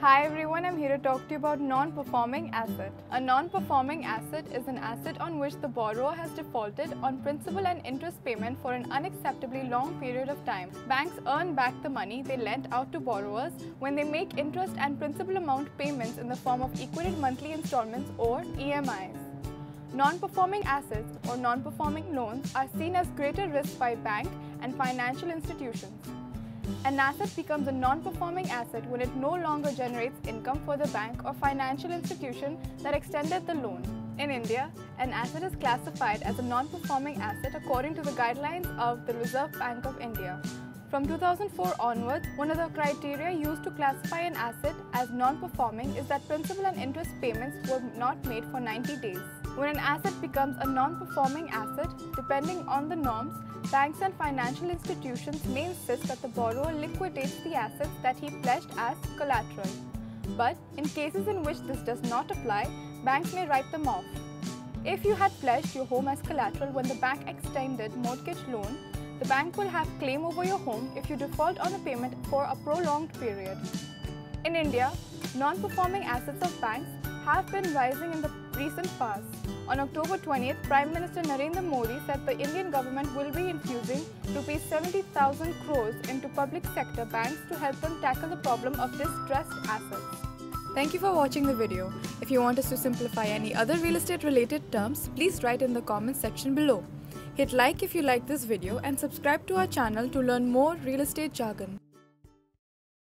Hi everyone, I'm here to talk to you about non-performing asset. A non-performing asset is an asset on which the borrower has defaulted on principal and interest payment for an unacceptably long period of time. Banks earn back the money they lent out to borrowers when they make interest and principal amount payments in the form of equated monthly installments or EMIs. Non-performing assets or non-performing loans are seen as greater risk by bank and financial institutions. An asset becomes a non-performing asset when it no longer generates income for the bank or financial institution that extended the loan. In India, an asset is classified as a non-performing asset according to the guidelines of the Reserve Bank of India. From 2004 onwards, one of the criteria used to classify an asset as non-performing is that principal and interest payments were not made for 90 days. When an asset becomes a non-performing asset, depending on the norms, banks and financial institutions may insist that the borrower liquidates the assets that he pledged as collateral. But in cases in which this does not apply, banks may write them off. If you had pledged your home as collateral when the bank extended mortgage loan, the bank will have claim over your home if you default on a payment for a prolonged period. In India, non-performing assets of banks have been rising in the recent past. On October 20th, Prime Minister Narendra Modi said the Indian government will be infusing rupees 70,000 crores into public sector banks to help them tackle the problem of distressed assets. Thank you for watching the video. If you want us to simplify any other real estate related terms, please write in the comments section below. Hit like if you like this video and subscribe to our channel to learn more real estate jargon.